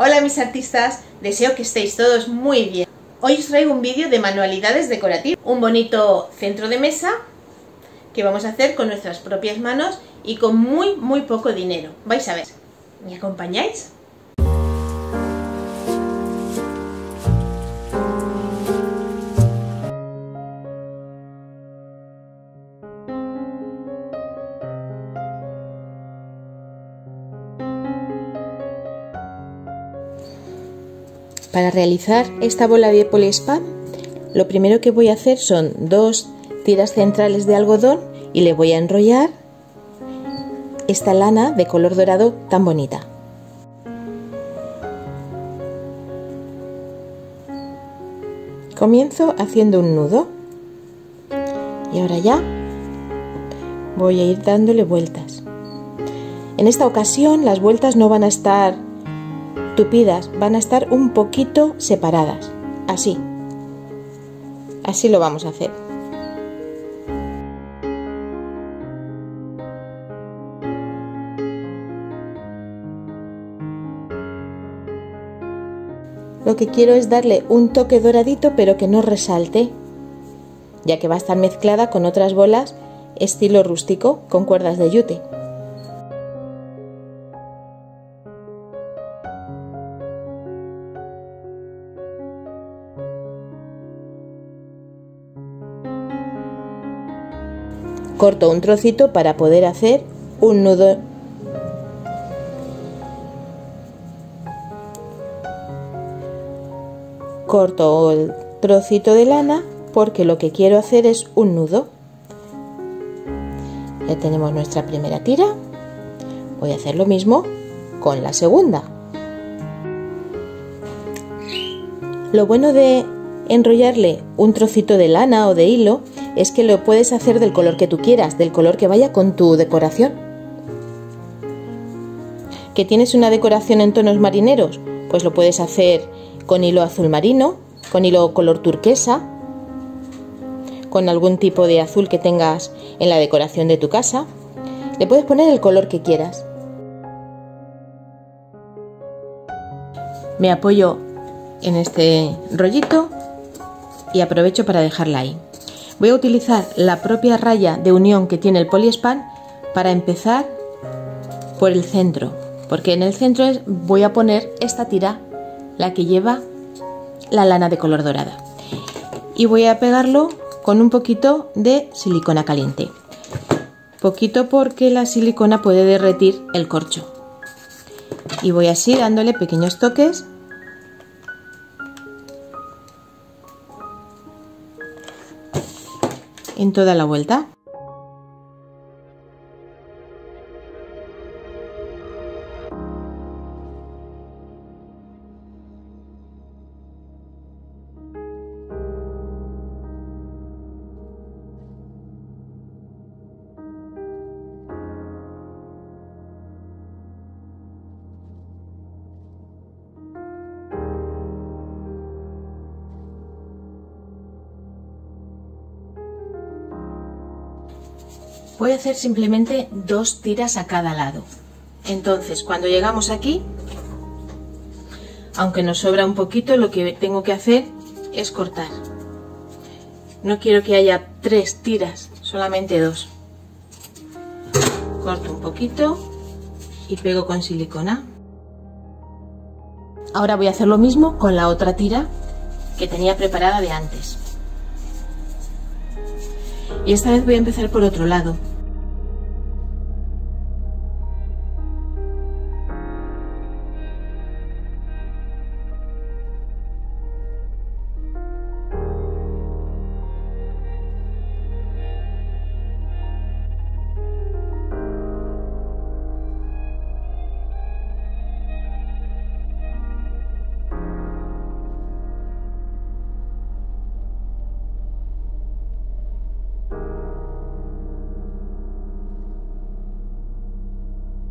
Hola mis artistas, deseo que estéis todos muy bien. Hoy os traigo un vídeo de manualidades decorativas, un bonito centro de mesa que vamos a hacer con nuestras propias manos y con muy muy poco dinero. Vais a ver. ¿Me acompañáis? Para realizar esta bola de poliespán, lo primero que voy a hacer son dos tiras centrales de algodón y le voy a enrollar esta lana de color dorado tan bonita. Comienzo haciendo un nudo y ahora ya voy a ir dándole vueltas. En esta ocasión las vueltas no van a estar tupidas, van a estar un poquito separadas, así. Así lo vamos a hacer. Lo que quiero es darle un toque doradito pero que no resalte, ya que va a estar mezclada con otras bolas estilo rústico con cuerdas de yute. Corto un trocito para poder hacer un nudo. Corto el trocito de lana porque lo que quiero hacer es un nudo. Ya tenemos nuestra primera tira. Voy a hacer lo mismo con la segunda. Lo bueno de enrollarle un trocito de lana o de hilo es que lo puedes hacer del color que tú quieras, del color que vaya con tu decoración. ¿Que tienes una decoración en tonos marineros? Pues lo puedes hacer con hilo azul marino, con hilo color turquesa, con algún tipo de azul que tengas en la decoración de tu casa. Le puedes poner el color que quieras. Me apoyo en este rollito y aprovecho para dejarla ahí. Voy a utilizar la propia raya de unión que tiene el poliespan para empezar por el centro, porque en el centro voy a poner esta tira, la que lleva la lana de color dorada. Y voy a pegarlo con un poquito de silicona caliente. Poquito porque la silicona puede derretir el corcho. Y voy así dándole pequeños toques en toda la vuelta. Voy a hacer simplemente dos tiras a cada lado. Entonces cuando llegamos aquí aunque nos sobra un poquito lo que tengo que hacer es cortar. No quiero que haya tres tiras solamente dos. Corto un poquito y pego con silicona. Ahora voy a hacer lo mismo con la otra tira que tenía preparada de antes. Y esta vez voy a empezar por otro lado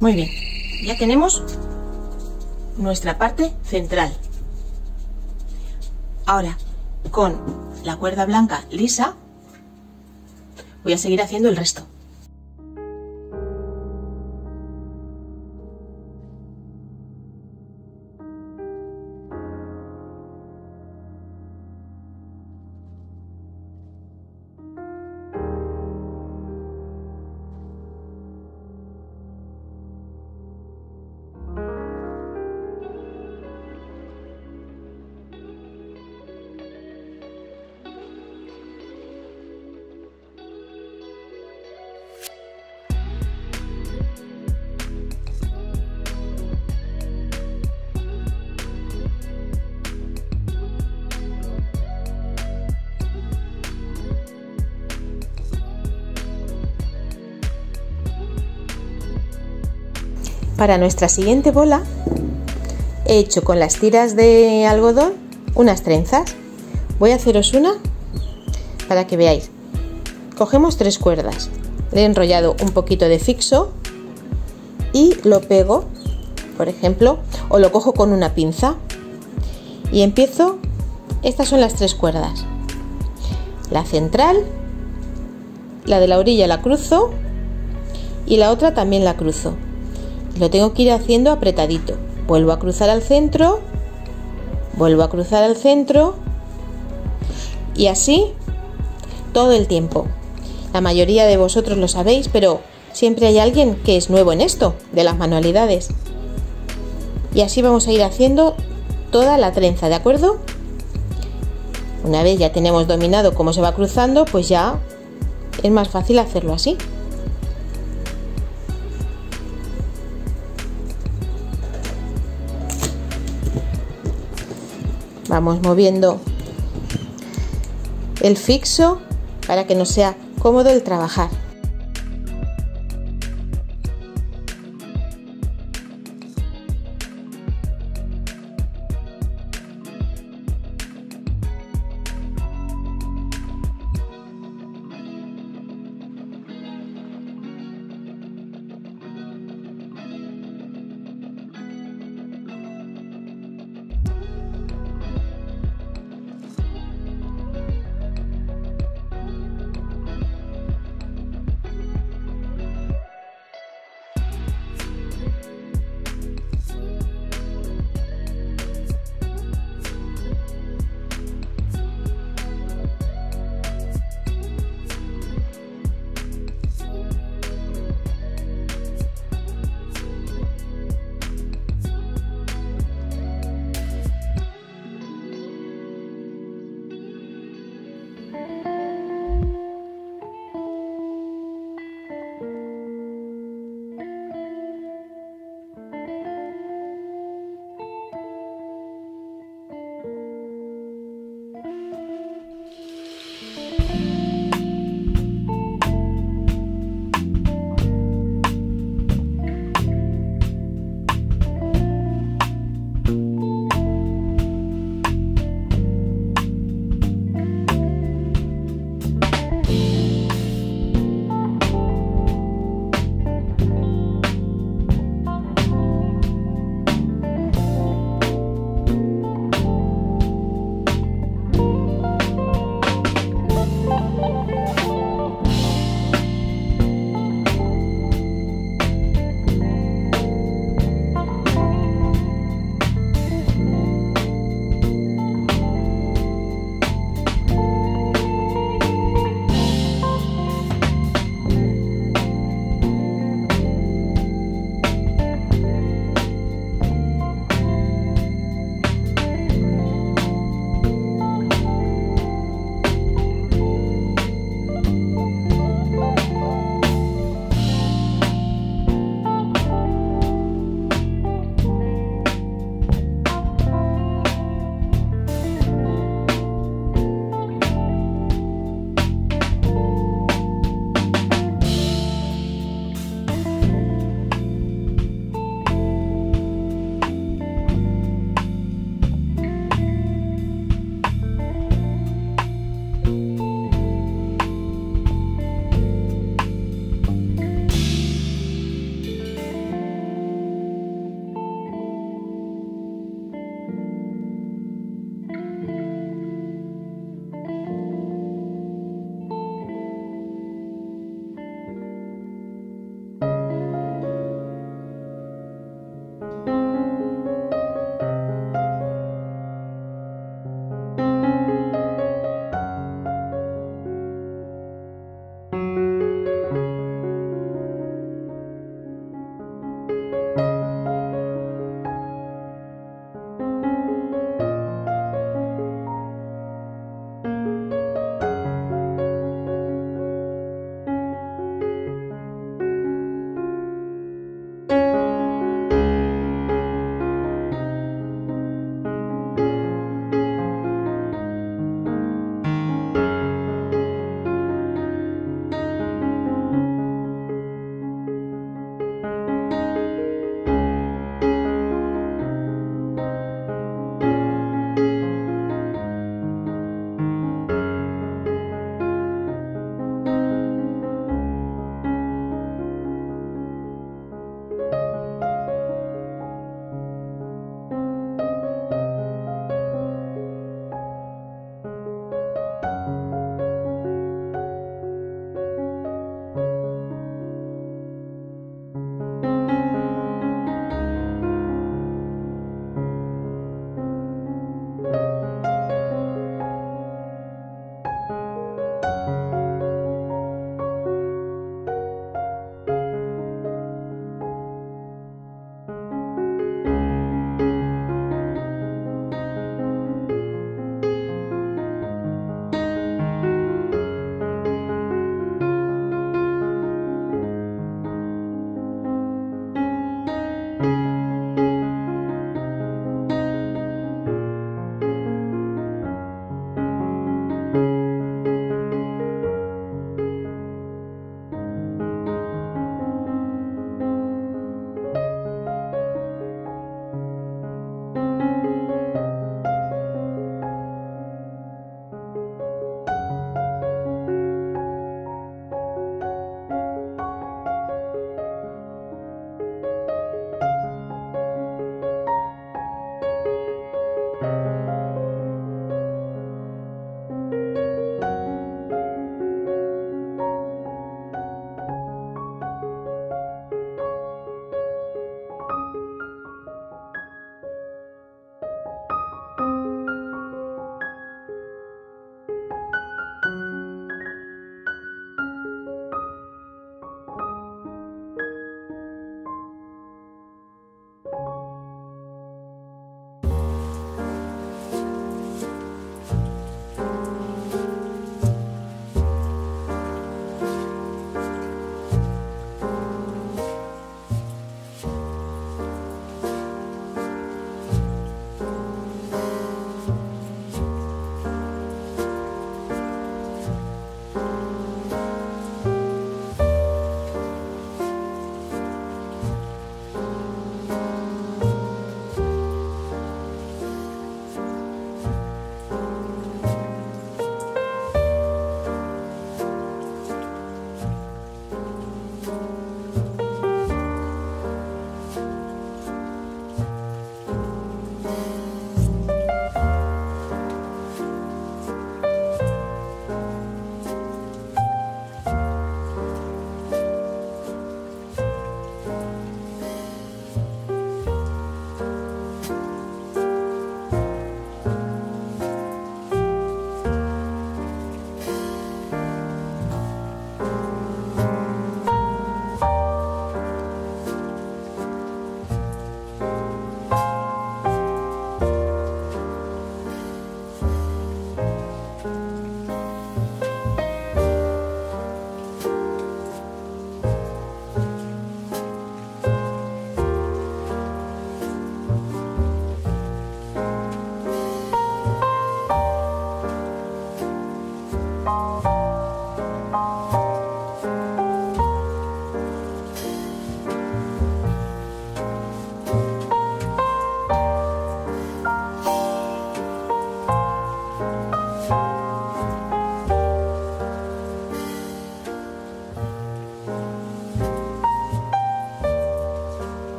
Muy bien, ya tenemos nuestra parte central. Ahora, con la cuerda blanca lisa, voy a seguir haciendo el resto. Para nuestra siguiente bola he hecho con las tiras de algodón unas trenzas. Voy a haceros una para que veáis. Cogemos tres cuerdas, le he enrollado un poquito de fixo y lo pego, por ejemplo, o lo cojo con una pinza y empiezo. Estas son las tres cuerdas. La central, la de la orilla la cruzo y la otra también la cruzo. Lo tengo que ir haciendo apretadito. Vuelvo a cruzar al centro, vuelvo a cruzar al centro y así todo el tiempo. La mayoría de vosotros lo sabéis, pero siempre hay alguien que es nuevo en esto, de las manualidades. Y así vamos a ir haciendo toda la trenza, ¿de acuerdo? Una vez ya tenemos dominado cómo se va cruzando, pues ya es más fácil hacerlo así. Moviendo el fixo para que nos sea cómodo el trabajar.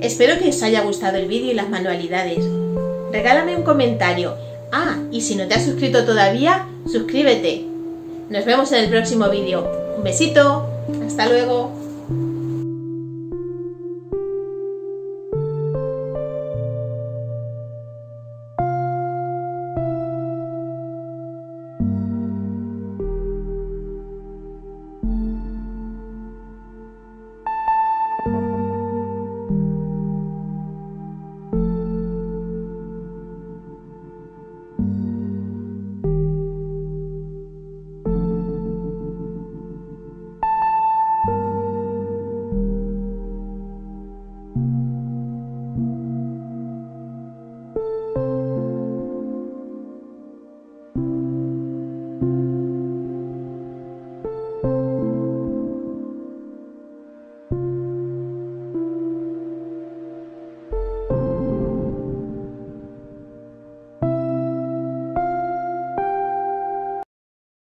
Espero que os haya gustado el vídeo y las manualidades. Regálame un comentario. Ah, y si no te has suscrito todavía, suscríbete. Nos vemos en el próximo vídeo. Un besito. Hasta luego.